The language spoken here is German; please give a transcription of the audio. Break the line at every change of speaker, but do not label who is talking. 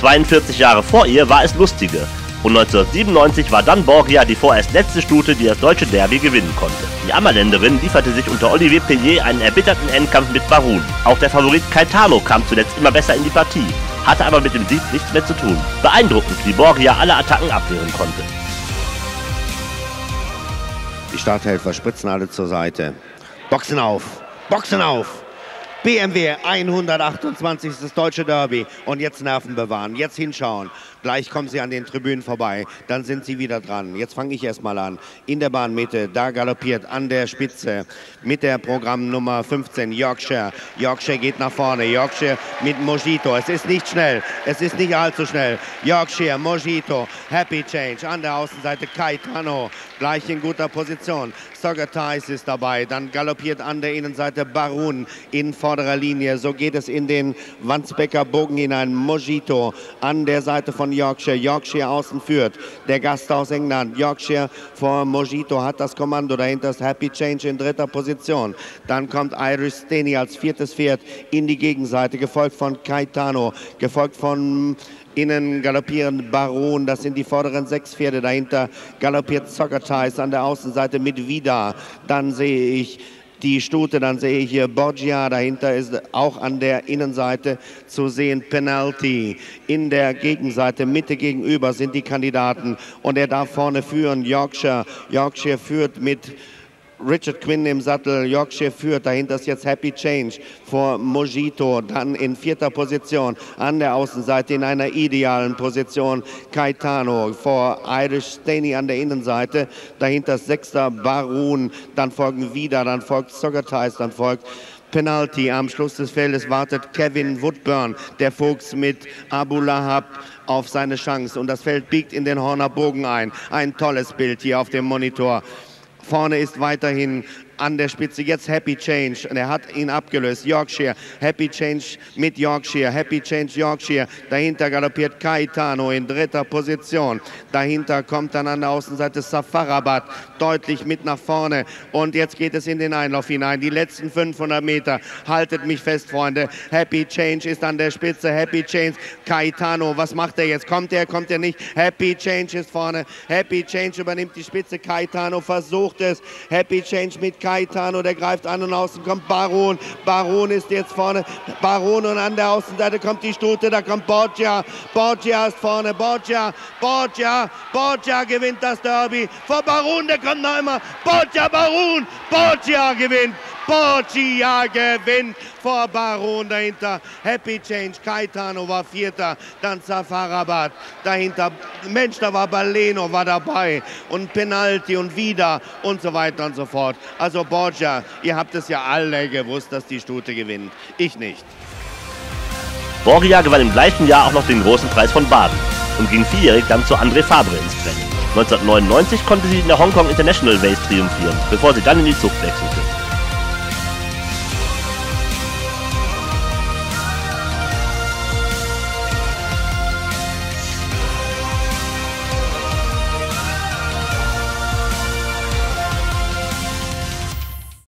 42 Jahre vor ihr war es Lustige. Und 1997 war dann Borgia die vorerst letzte Stute, die das deutsche Derby gewinnen konnte. Die Ammerländerin lieferte sich unter Olivier Pellier einen erbitterten Endkampf mit Barun. Auch der Favorit Caetano kam zuletzt immer besser in die Partie, hatte aber mit dem Sieg nichts mehr zu tun. Beeindruckend, wie Borgia alle Attacken abwehren konnte.
Die Starthelfer spritzen alle zur Seite. Boxen auf, Boxen auf. BMW 128. das deutsche Derby. Und jetzt Nerven bewahren, jetzt hinschauen. Gleich kommen sie an den Tribünen vorbei. Dann sind sie wieder dran. Jetzt fange ich erstmal an. In der Bahnmitte, da galoppiert an der Spitze mit der Programmnummer 15 Yorkshire. Yorkshire geht nach vorne. Yorkshire mit Mojito. Es ist nicht schnell. Es ist nicht allzu schnell. Yorkshire, Mojito, Happy Change. An der Außenseite Caetano. Gleich in guter Position. Sogatais ist dabei. Dann galoppiert an der Innenseite Barun in vorderer Linie. So geht es in den Wandsbecker Bogen hinein. Mojito an der Seite von Yorkshire. Yorkshire außen führt. Der Gast aus England. Yorkshire vor Mojito hat das Kommando. Dahinter ist Happy Change in dritter Position. Dann kommt Irish Steny als viertes Pferd in die Gegenseite, gefolgt von Caetano, gefolgt von Innen galoppieren Baron, das sind die vorderen sechs Pferde. Dahinter galoppiert Socrates an der Außenseite mit Vida. Dann sehe ich die Stute. Dann sehe ich hier Borgia, dahinter ist auch an der Innenseite zu sehen Penalty. In der Gegenseite, Mitte gegenüber sind die Kandidaten und er darf vorne führen. Yorkshire, Yorkshire führt mit Richard Quinn im Sattel, Yorkshire führt, dahinter ist jetzt Happy Change vor Mojito, dann in vierter Position an der Außenseite in einer idealen Position Caetano vor Irish Staney an der Innenseite, dahinter sechster Barun, dann folgen wieder, dann folgt Sogatais, dann folgt Penalty. Am Schluss des Feldes wartet Kevin Woodburn, der Fuchs mit Abu Lahab auf seine Chance. Und das Feld biegt in den Horner Bogen ein. Ein tolles Bild hier auf dem Monitor. Vorne ist weiterhin an der Spitze. Jetzt Happy Change. Und er hat ihn abgelöst. Yorkshire. Happy Change mit Yorkshire. Happy Change Yorkshire. Dahinter galoppiert Caetano in dritter Position. Dahinter kommt dann an der Außenseite Safarabat deutlich mit nach vorne. Und jetzt geht es in den Einlauf hinein. Die letzten 500 Meter. Haltet mich fest, Freunde. Happy Change ist an der Spitze. Happy Change. Caetano. Was macht er jetzt? Kommt er? Kommt er nicht? Happy Change ist vorne. Happy Change übernimmt die Spitze. Caetano versucht es. Happy Change mit Caetano. Gaetano, der greift an und außen kommt Baron. Baron ist jetzt vorne. Baron und an der Außenseite kommt die Stute, da kommt Borgia. Borgia ist vorne. Borgia, Borgia, Borgia gewinnt das Derby. Vor Baron, der kommt noch einmal. Borgia, Baron, Borgia gewinnt. Borgia gewinnt vor Baron dahinter. Happy Change, Caetano war Vierter, dann Safarabat. Dahinter, Mensch, da war Baleno war dabei und Penalty und wieder und so weiter und so fort. Also Borgia, ihr habt es ja alle gewusst, dass die Stute gewinnt. Ich nicht.
Borgia gewann im gleichen Jahr auch noch den großen Preis von Baden und ging vierjährig dann zu André Fabre ins Rennen. 1999 konnte sie in der Hongkong International Race triumphieren, bevor sie dann in die Zucht wechselte.